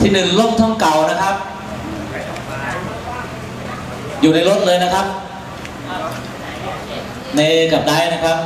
ที่หนึ่งล่มท่องเก่านะครับ อยู่ในรถเลยนะครับ เนกับได้นะครับ